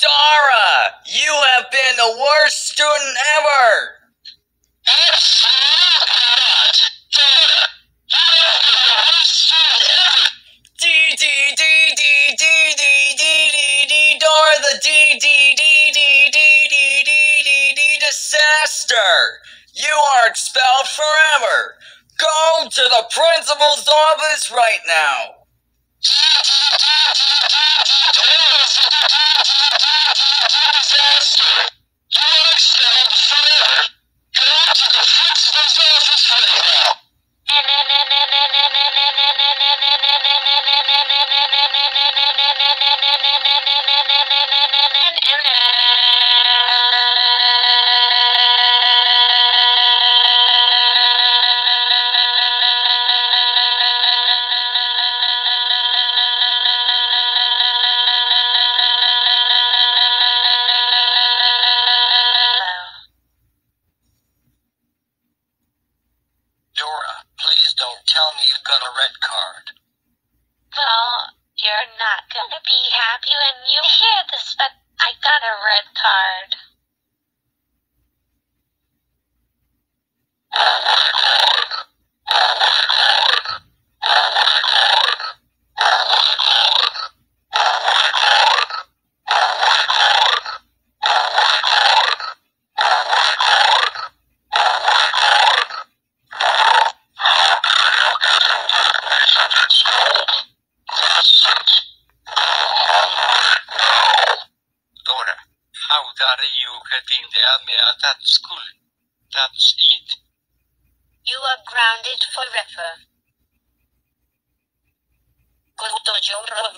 Dara, you have been the worst student ever! Dora the D D D D D D D D D disaster! You are expelled forever! Go to the principal's office right now! Dora, please don't tell me you've got a red card. Well, you're not gonna be happy when you hear this, but I got a red card. Dora, how are you getting there me at that school? That's it. You are grounded forever. Go to your room